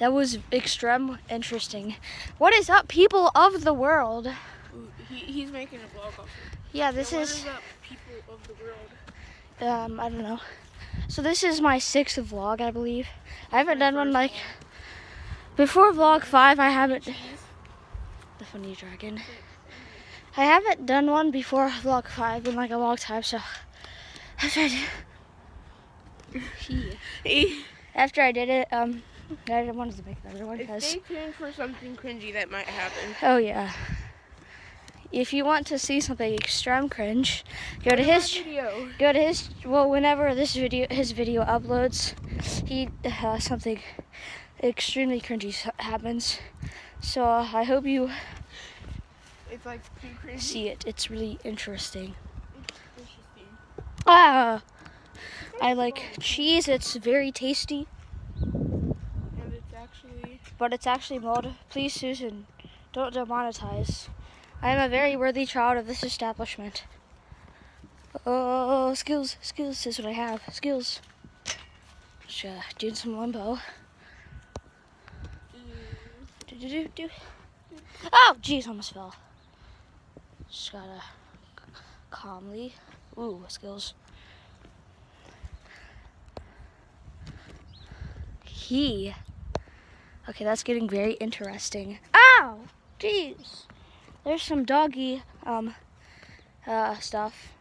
That was extreme interesting. What is up, people of the world? Ooh, He, he's making a vlog it. Yeah, this is. what is up, people of the world? um I don't know. So this is my sixth vlog, I believe. I haven't done one like before vlog five. I haven't the funny dragon. I haven't done one before vlog five in like a long time. So after I did, after I did it, um, I wanted to make another one because stay tuned for something cringy that might happen. oh yeah. If you want to see something extreme cringe, go to his video. go to his well whenever this video his video uploads he uh, something extremely cringy happens so uh, i hope you It's like too cringy. see it it's really interesting Interesting. ah i like cheese it's very tasty it's but it's actually mold please susan don't demonetize i am a very worthy child of this establishment oh skills skills is what i have skills just uh, doing some limbo Do, do, do, do. Oh, jeez, almost fell. Just gotta calmly. Ooh, skills. He. Okay, that's getting very interesting. Ow! Jeez. There's some doggy um uh stuff.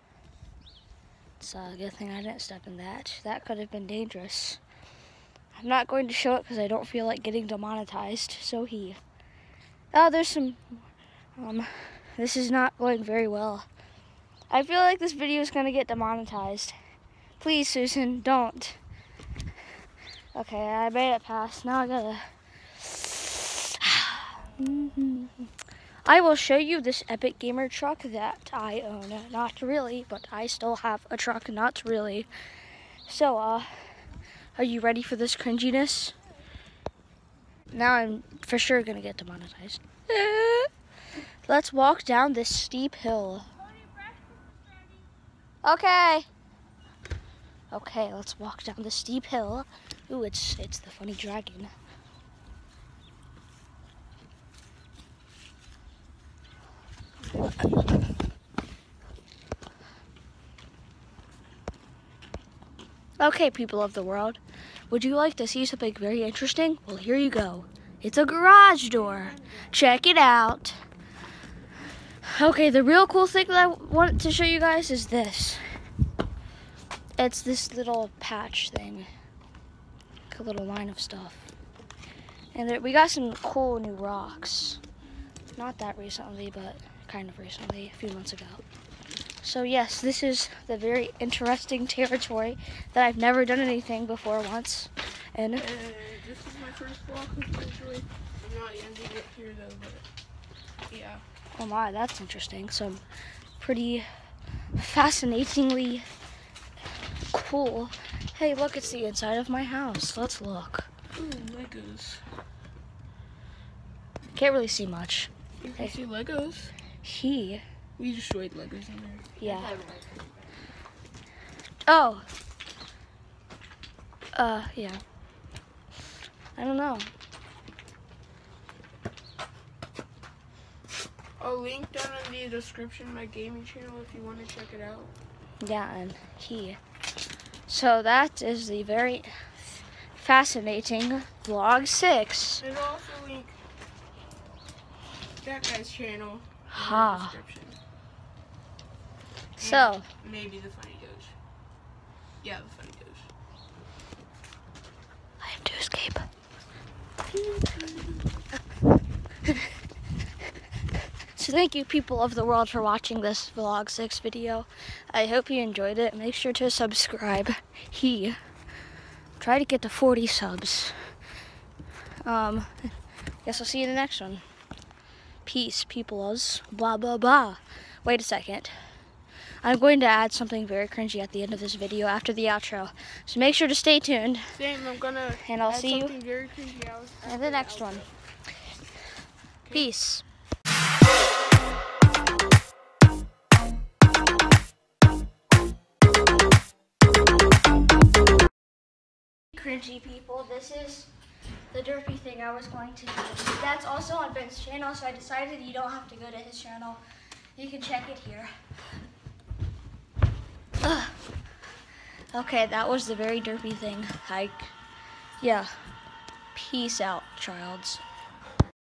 It's a good thing I didn't step in that. That could have been dangerous. I'm not going to show it because I don't feel like getting demonetized. So he. Oh, there's some. Um, this is not going very well. I feel like this video is gonna get demonetized. Please, Susan, don't. Okay, I made it past. Now I gotta. I will show you this Epic Gamer truck that I own. Not really, but I still have a truck, not really. So, uh, are you ready for this cringiness? Now I'm for sure gonna get demonetized. Let's walk down this steep hill. Okay. Okay, let's walk down the steep hill. Ooh, it's it's the funny dragon. Okay, people of the world. Would you like to see something very interesting? Well, here you go. It's a garage door. Check it out. Okay, the real cool thing that I wanted to show you guys is this. It's this little patch thing. Like a little line of stuff. And there, we got some cool new rocks. Not that recently, but kind of recently, a few months ago. So yes, this is the very interesting territory that I've never done anything before once. And Uh, this is my first vlog officially. I'm not ending it here though, but yeah. oh my, that's interesting. Some pretty fascinatingly cool. Hey, look, it's the inside of my house. Let's look. Ooh, Legos. Can't really see much. You can Hey. see Legos. He, We destroyed Legos in there. yeah. Oh. Uh, yeah. I don't know. I'll link down in the description my gaming channel if you want to check it out. Yeah, and he. So that is the very fascinating vlog six. And also link that guy's channel in Ha. the description. So, maybe the funny Doge. Yeah, the funny Doge. I have to escape. So thank you people of the world for watching this vlog 6 video. I hope you enjoyed it. Make sure to subscribe. He try to get to 40 subs. Um guess I'll see you in the next one. Peace peoples. Blah blah blah. Wait a second. I'm going to add something very cringy at the end of this video after the outro. So make sure to stay tuned Same, I'm gonna and I'll see you very cringy in the next one. outro. Peace. Cringy people, this is the derpy thing I was going to do. That's also on Ben's channel, so I decided you don't have to go to his channel. You can check it here. Ugh. Okay, that was the very derpy thing. Hike. Yeah. Peace out, childs.